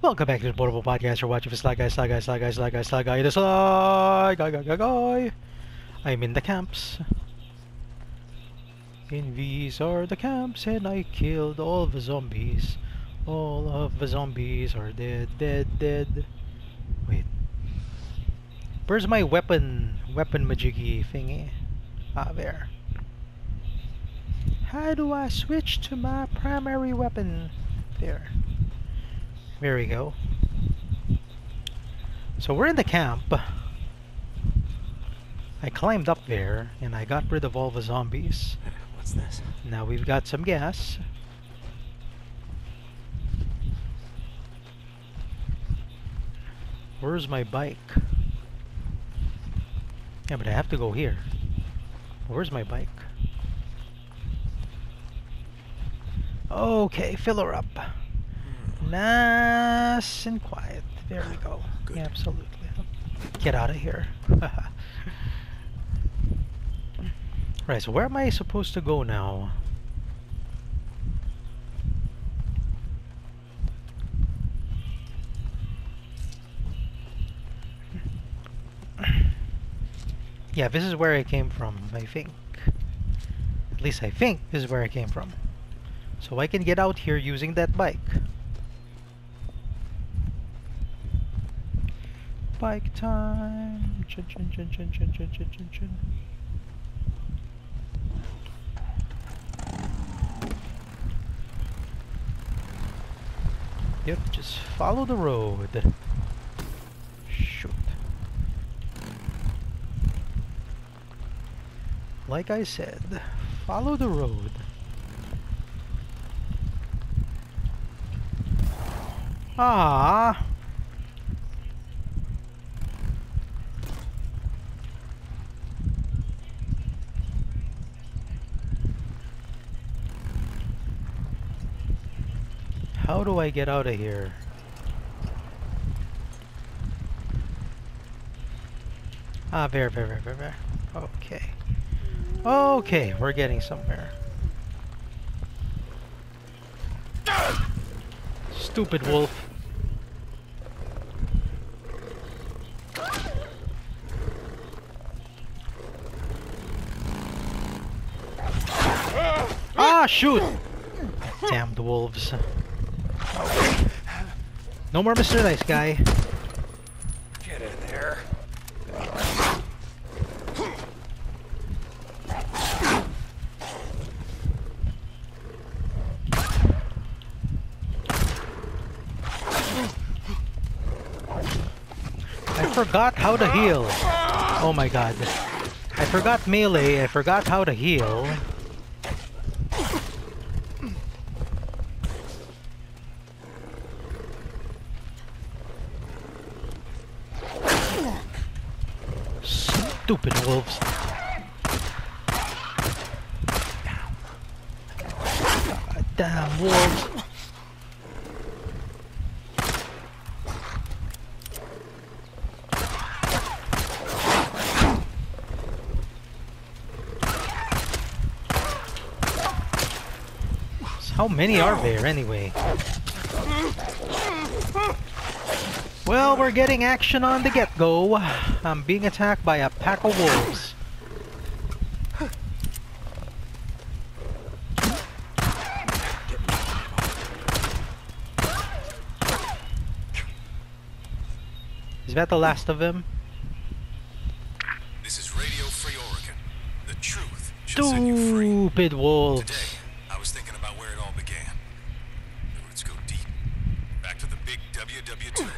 Welcome back to the Portable Podcast. You're watching for Sly Guy, Sly Guy, Sly Guy, Sly Guy, Sly Guy, the Sly Guy, Guy, Guy, Guy. I'm in the camps. In these are the camps, and I killed all the zombies. All of the zombies are dead, dead, dead. Wait. Where's my weapon, weapon majiggy thingy? Ah, there. How do I switch to my primary weapon? There. There we go. So we're in the camp. I climbed up there and I got rid of all the zombies. What's this? Now we've got some gas. Where's my bike? Yeah, but I have to go here. Where's my bike? Okay, fill her up. Nice and quiet. There we go. Good. Yeah, absolutely. Get out of here. right, so where am I supposed to go now? Yeah, this is where I came from, I think. At least I think this is where I came from. So I can get out here using that bike. Bike time. Chun, chun, chun, chun, chun, chun, chun, chun, chun. Yep, just follow the road. Shoot. Like I said, follow the road. Ah. How do I get out of here? Ah, there, there, there, there, there. Okay. Okay, we're getting somewhere. Stupid wolf. Ah, shoot! Damned wolves. No more Mr. Nice Guy. Get in there. I forgot how to heal. Oh my god. I forgot melee, I forgot how to heal. Stupid wolves. Damn wolves. How many are there anyway? Well, we're getting action on the get-go. I'm being attacked by a pack of wolves. Is that the last of them? This is Radio Free Oregon. The truth should set you free. Stupid wolves. Today, I was thinking about where it all began. Roots go deep. Back to the big WW2.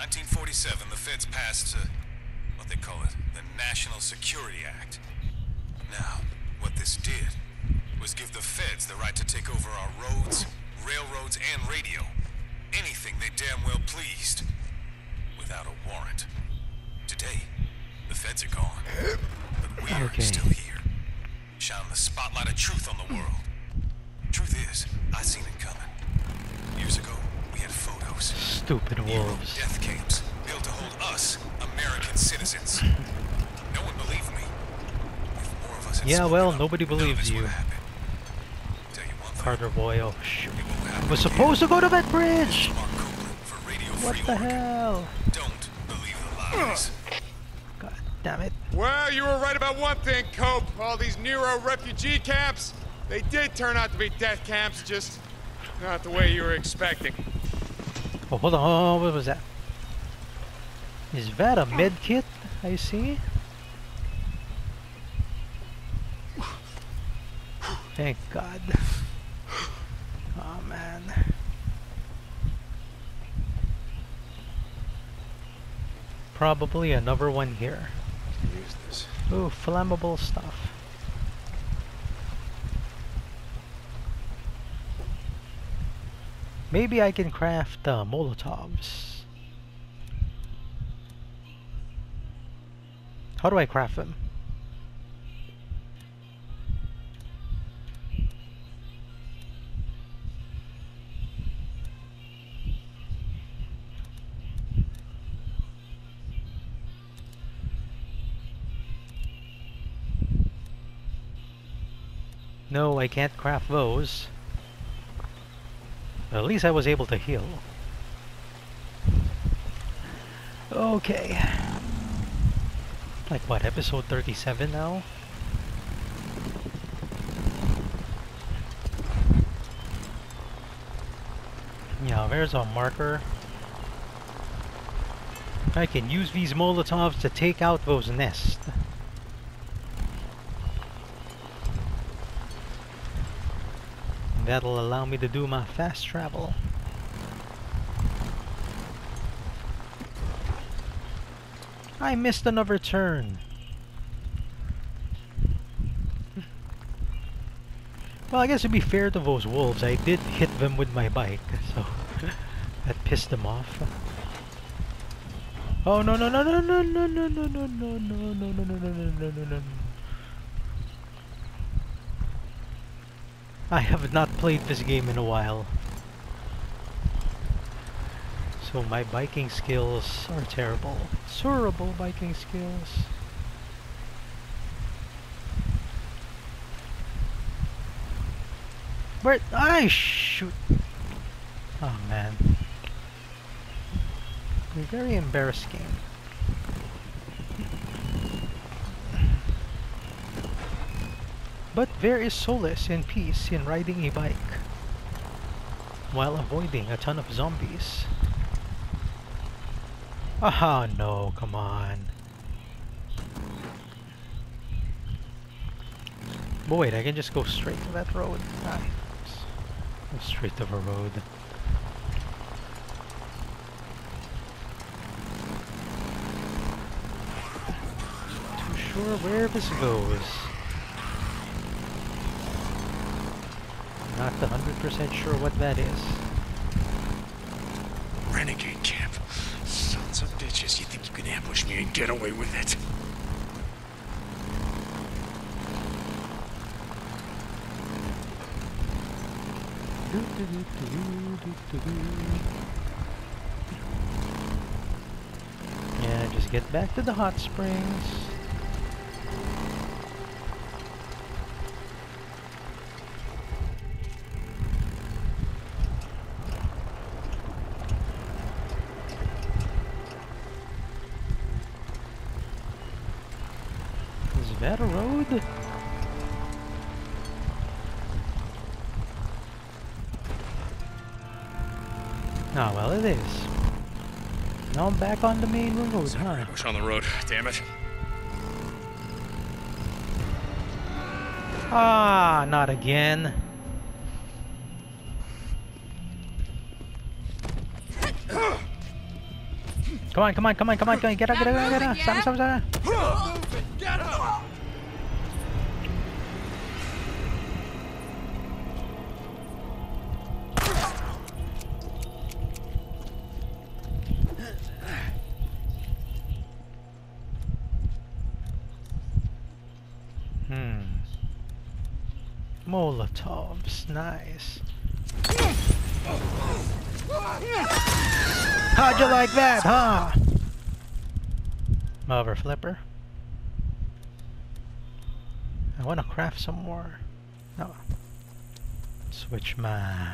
1947, the feds passed uh, what they call it, the National Security Act. Now, what this did was give the feds the right to take over our roads, railroads, and radio. Anything they damn well pleased. Without a warrant. Today, the feds are gone. But we're Okay. still here. Shining the spotlight of truth on the world. Truth is, I seen it coming. Years ago, we had photos. Stupid wolves. death camps built to hold us, American citizens. No one believed me. If more of us had Yeah, well, nobody none of believed this you. Tell you one Carter boy, oh shoot. it won't happen I was supposed to go to that bridge! Mark Copeland. What the Oregon. hell? Don't believe the lies. God damn it. Well, you were right about one thing, Cope. All these Nero refugee camps, they did turn out to be death camps, just not the way you were expecting. Oh, hold on. What was that? Is that a med kit I see? Thank God. Oh man. Probably another one here. Use this. Ooh, flammable stuff. Maybe I can craft uh, Molotovs. How do I craft them? No, I can't craft those. At least I was able to heal. Okay. Like what, episode 37 now? Yeah, there's a marker. I can use these Molotovs to take out those nests. That'll allow me to do my fast travel. I missed another turn. Well, I guess to be fair to those wolves, I did hit them with my bike, so that pissed them off. Oh no no no no no no no no no no no no no no no no no no I have not played this game in a while. So my biking skills are terrible. Terrible biking skills. Where I shoot. Oh man. You're very embarrassing. But there is solace and peace in riding a bike while avoiding a ton of zombies. Aha, no, come on. But wait, I can just go straight to that road. Go straight to the road. Too sure where this goes. Not 100% sure what that is. Renegade camp. Sons of bitches, you think you can ambush me and get away with it? Yeah, just get back to the hot springs. That a road? Ah, well it is. Now I'm back on the main road, huh? Push on the road, damn it. Ah, not again. Come on, come on, come on, come on, come on, get up, get up, get up, stop, stop, stop. Hmm. Molotovs, nice. How'd you like that, huh? Mother flipper. I want to craft some more. No. Switch my